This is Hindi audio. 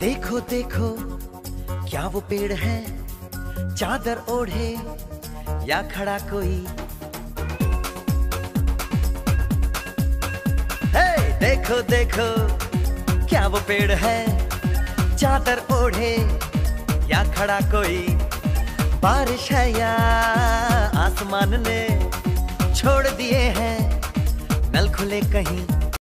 देखो देखो, क्या वो पेड़ है? चादर ओढ़े या खड़ा कोई? हे देखो देखो, क्या वो पेड़ है? चादर ओढ़े या खड़ा कोई? बारिश है या आसमान ने छोड़ दिए हैं? नल खुले कहीं